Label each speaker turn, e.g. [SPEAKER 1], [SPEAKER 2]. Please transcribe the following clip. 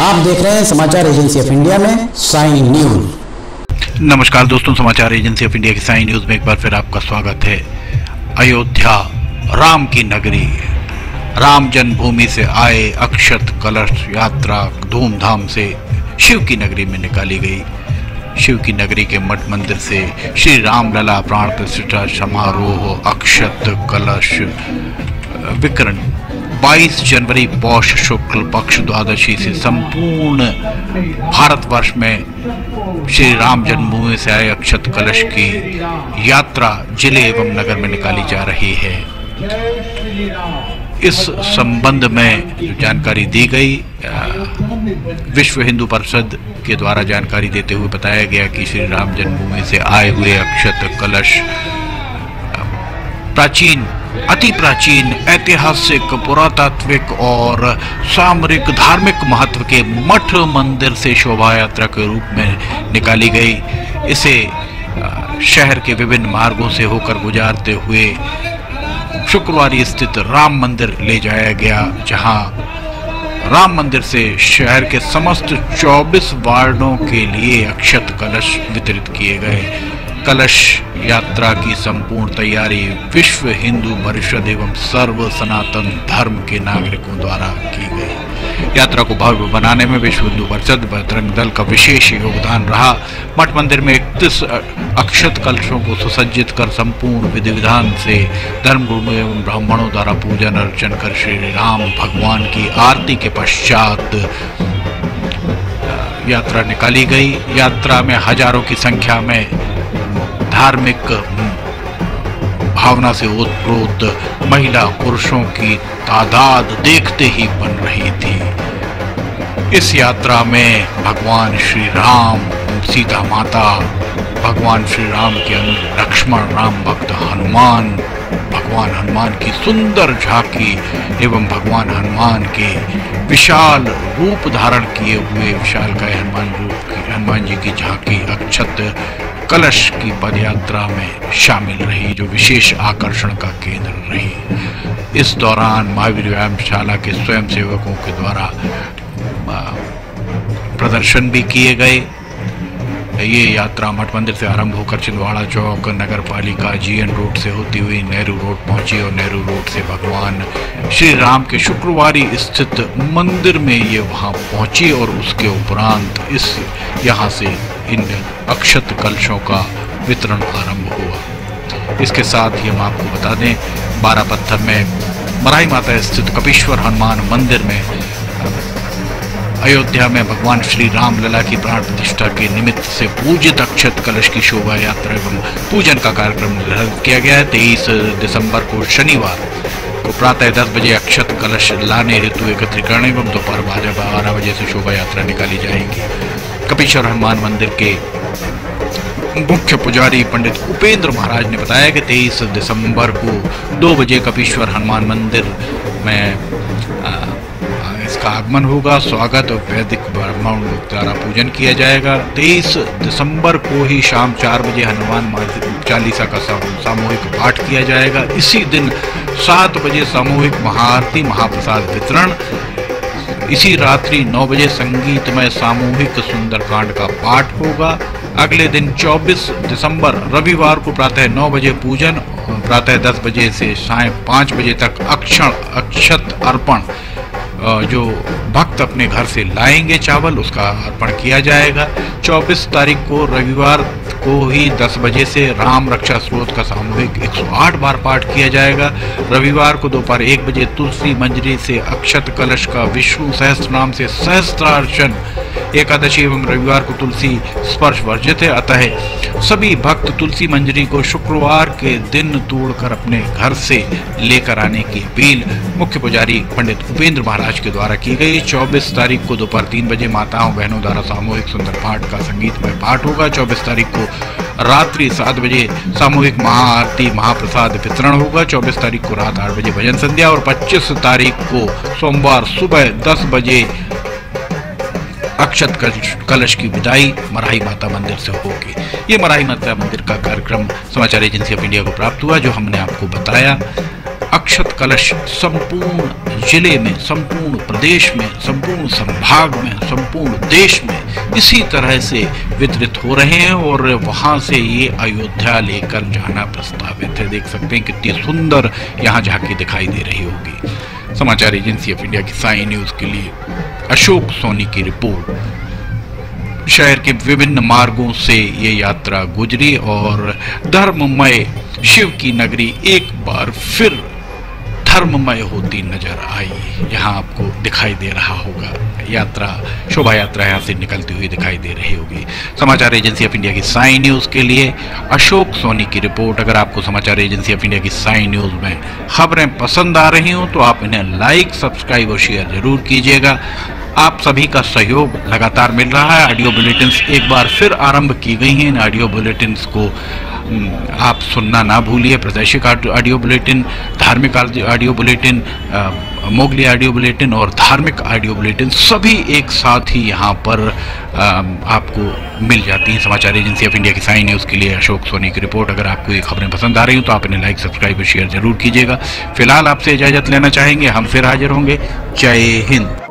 [SPEAKER 1] आप देख रहे हैं समाचार एजेंसी ऑफ़ इंडिया में साइन न्यूज़।
[SPEAKER 2] नमस्कार दोस्तों, समाचार एजेंसी ऑफ़ इंडिया की साइन न्यूज़ में एक बार फिर आपका स्वागत है। अयोध्या, राम की नगरी, राम जन्मभूमि से आए अक्षत कलश यात्रा धूमधाम से शिव की नगरी में निकाली गई। शिव की नगरी के मठ मंदिर से श्री राम लला प्राण प्रतिष्ठा समारोह, अक्षत कलश, विकरण 22 जनवरी पौष शुक्ल पक्ष द्वादशी से संपूर्ण भारतवर्ष में श्री राम जन्मभूमि से आए अक्षत कलश की यात्रा ज़िले एवं नगर में निकाली जा रही है। इस संबंध में जो जानकारी दी गई विश्व हिंदू परिषद के द्वारा जानकारी देते हुए बताया गया कि श्री राम जन्मभूमि से आए हुए अक्षत कलश प्राचीन अति प्राचीन ऐतिहासिक पुरातात्विक और सामरिक धार्मिक महत्व के मठ मंदिर से शोभा यात्रा के रूप में निकाली गई। इसे शहर के विभिन्न मार्गों से होकर गुजारते हुए शुक्रवार स्थित राम मंदिर ले जाया गया, जहाँ राम मंदिर से शहर के समस्त 24 वार्डों के लिए अक्षत कलश वितरित किए गए। कलश यात्रा की संपूर्ण तैयारी विश्व हिंदू परिषद एवं सर्व सनातन धर्म के नागरिकों द्वारा की गई। यात्रा को भव्य बनाने में विश्व हिंदू परिषद, बजरंग दल का विशेष योगदान रहा। मठ मंदिर में इकतीस अक्षत कलशों को सुसज्जित कर संपूर्ण विधि विधान से धर्मगुरु एवं ब्राह्मणों द्वारा पूजन अर्चन कर श्री राम भगवान की आरती के पश्चात यात्रा निकाली गई। यात्रा में हज़ारों की संख्या में धार्मिक भावना से ओतप्रोत महिला पुरुषों की तादाद देखते ही बन रही थी। इस यात्रा में भगवान श्री राम सीता माता, भगवान श्री राम के अनु लक्ष्मण, राम भक्त, हनुमान, भगवान हनुमान की सुंदर झांकी एवं भगवान हनुमान के विशाल रूप धारण किए हुए विशाल का हनुमान रूप हनुमान जी की झांकी अक्षत कलश की पदयात्रा में शामिल रही, जो विशेष आकर्षण का केंद्र रही। इस दौरान महावीर व्यायामशाला के स्वयंसेवकों के द्वारा प्रदर्शन भी किए गए। ये यात्रा मठ मंदिर से आरंभ होकर छिंदवाड़ा चौक, नगर पालिका जी एन रोड से होती हुई नेहरू रोड पहुँची और नेहरू रोड से भगवान श्री राम के शुक्रवारी स्थित मंदिर में ये वहाँ पहुँची और उसके उपरांत इस, यहाँ से इन अक्षत कलशों का वितरण आरंभ हुआ। इसके साथ ही हम आपको बता दें, बारह पत्थर में मराई माता स्थित कपीश्वर हनुमान मंदिर में, अयोध्या में भगवान श्री राम लला की प्राण प्रतिष्ठा के निमित्त से पूजित अक्षत कलश की शोभा यात्रा एवं पूजन का कार्यक्रम निर्धारित किया गया है। तेईस दिसंबर को शनिवार को प्रातः दस बजे अक्षत कलश लाने हेतु एकत्रीकरण एवं दोपहर बारह बजे से शोभा यात्रा निकाली जाएगी। कपीश्वर हनुमान मंदिर के मुख्य पुजारी पंडित उपेंद्र महाराज ने बताया कि 23 दिसंबर को दो बजे कपीश्वर हनुमान मंदिर में इसका आगमन होगा। स्वागत और वैदिक ब्राह्मण द्वारा पूजन किया जाएगा। 23 दिसंबर को ही शाम चार बजे हनुमान चालीसा का सामूहिक पाठ किया जाएगा। इसी दिन सात बजे सामूहिक महाआरती, महाप्रसाद वितरण इसी रात्रि नौ बजे संगीतमय सामूहिक सुंदरकांड का पाठ होगा। अगले दिन 24 दिसंबर रविवार को प्रातः 9 बजे पूजन प्रातः 10 बजे से साय 5 बजे तक अक्षण अक्षत अर्पण जो भक्त अपने घर से लाएँगे चावल, उसका अर्पण किया जाएगा। 24 तारीख को रविवार को ही 10 बजे से राम रक्षा स्रोत का सामूहिक 108 बार पाठ किया जाएगा। रविवार को दोपहर एक बजे तुलसी मंजरी से अक्षत कलश का विष्णु सहस्त्र नाम से सहस्त्रार्चन एकादशी एवं रविवार को तुलसी स्पर्श वर्जित है। अतः सभी भक्त तुलसी मंजरी को शुक्रवार के दिन तोड़कर अपने घर से लेकर आने की अपील मुख्य पुजारी पंडित उपेंद्र महाराज के द्वारा की गई। 24 तारीख को दोपहर तीन बजे माताओं, बहनों द्वारा सामूहिक सुंदर पाठ का संगीतमय पाठ होगा। 24 तारीख को रात्रि सात बजे सामूहिक महाआरती, महाप्रसाद वितरण होगा। 24 तारीख को रात आठ बजे भजन संध्या और 25 तारीख को सोमवार सुबह 10 बजे अक्षत कलश की विदाई मराही माता मंदिर से होगी ये मराही माता मंदिर का कार्यक्रम समाचार एजेंसी ऑफ़ इंडिया को प्राप्त हुआ, जो हमने आपको बताया। अक्षत कलश संपूर्ण ज़िले में, संपूर्ण प्रदेश में, संपूर्ण संभाग में, संपूर्ण देश में इसी तरह से वितरित हो रहे हैं और वहाँ से ये अयोध्या लेकर जाना प्रस्तावित है। देख सकते हैं कितनी सुंदर यहाँ झांकी दिखाई दे रही होगी। समाचार एजेंसी ऑफ़ इंडिया की साई न्यूज़ के लिए अशोक सोनी की रिपोर्ट। शहर के विभिन्न मार्गों से ये यात्रा गुजरी और धर्ममय शिव की नगरी एक बार फिर धर्ममय होती नज़र आई। यहाँ आपको दिखाई दे रहा होगा। यात्रा शोभा यात्रा यहाँ से निकलती हुई दिखाई दे रही होगी। समाचार एजेंसी ऑफ़ इंडिया की साई न्यूज़ के लिए अशोक सोनी की रिपोर्ट। अगर आपको समाचार एजेंसी ऑफ़ इंडिया की साई न्यूज़ में खबरें पसंद आ रही हो तो आप इन्हें लाइक, सब्सक्राइब और शेयर ज़रूर कीजिएगा। आप सभी का सहयोग लगातार मिल रहा है। ऑडियो बुलेटिन एक बार फिर आरंभ की गई हैं। इन ऑडियो बुलेटिन को आप सुनना ना भूलिए। प्रादेशिक ऑडियो बुलेटिन धार्मिक audio bulletin Mowgli audio bulletin और धार्मिक ऑडियो बुलेटिन सभी एक साथ ही यहाँ पर आपको मिल जाती हैं। समाचार एजेंसी ऑफ़ इंडिया की साइन न्यूज़ के लिए अशोक सोनी की रिपोर्ट। अगर आपको ये खबरें पसंद आ रही हो तो आप इन्हें लाइक सब्सक्राइब और शेयर ज़रूर कीजिएगा। फ़िलहाल आपसे इजाज़त लेना चाहेंगे। हम फिर हाजिर होंगे। जय हिंद।